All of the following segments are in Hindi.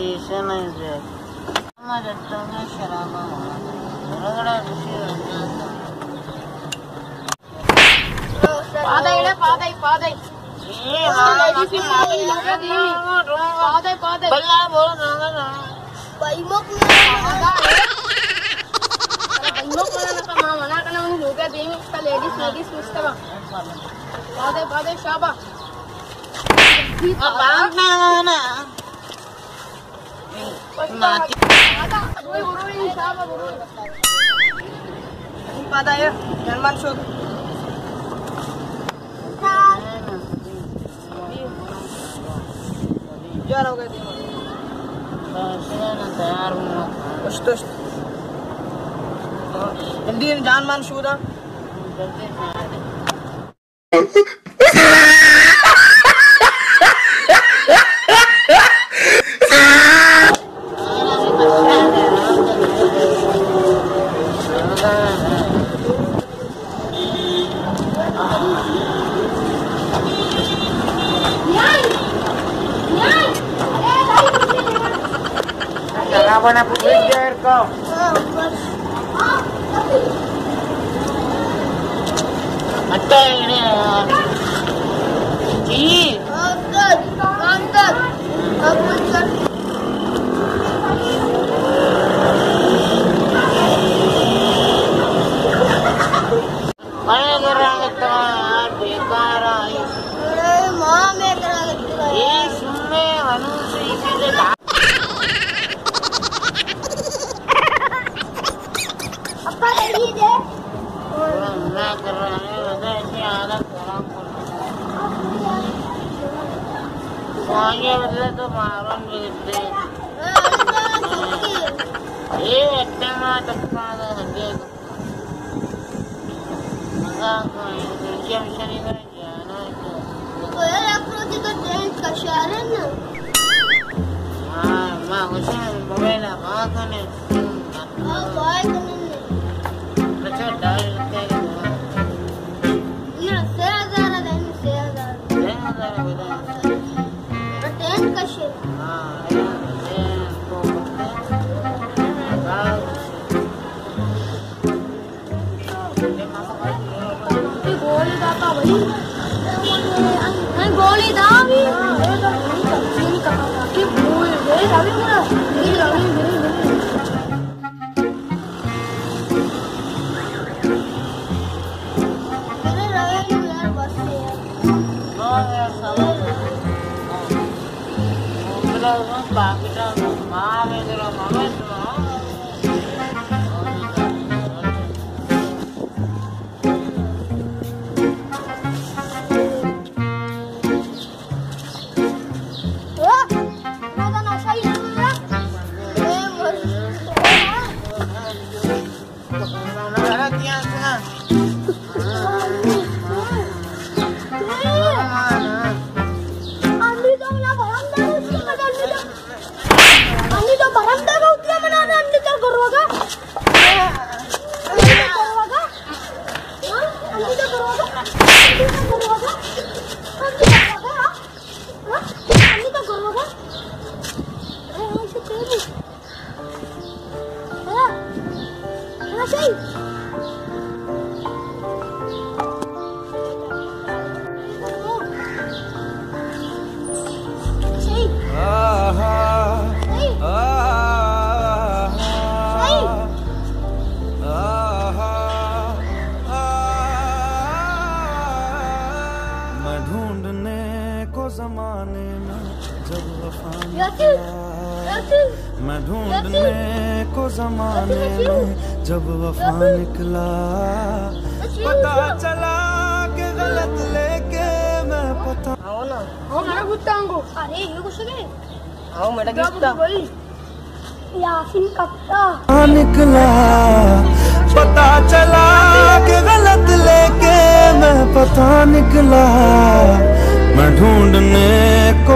शीशे में शराबा रगड़ा பாதை பாதை பாதை பாதை பாதை लेडीज़ लेडीज़ मुस्तवा पादे पादे शाबा pada ya dan mansur जान मान शूदा जल्दी से आ जाए। Kalaban na po player ko. Ate, ini. Ji. Kaya gerang ito, बेकार आई ये सुनने वालों से इसीलिए कहा मैं कर रहा है वजह ऐसी आदत खराब कर आगे बदले तो मारन बिगड़ते ये व्यक्ति में तत्पा हंगे मज़ाक दुनिया मिशन इधर जाना हाँ मैं उसे मोबाइल कहाँ कने अच्छा Dentro, cachê. Ah, é Angoli da bi. Ah, e da bi. Sini ka. Ki buil, e da bi na. मैं ढूँढने को जमाने में जब वफा निकला पता चला कि गलत लेके मैं पता आओ ना Oh, mana gutanggo. Are, ये कुछ के? आओ मेरा बोल. यासिन कप्ता. निकला पता चला कि गलत लेके मैं पता निकला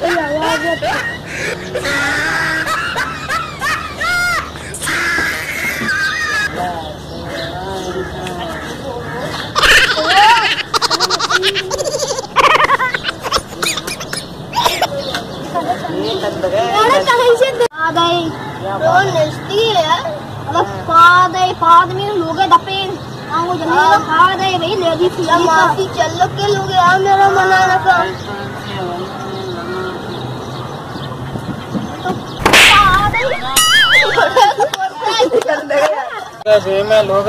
तक लगे अरे कहीं से आ गए नस्ती पाद पाद में लोग दपे आंगो जल्दी खा दे भाई लेडी फ़िल्म माफ़ी चल लो के लोग यार मेरा मना ना कर है लोग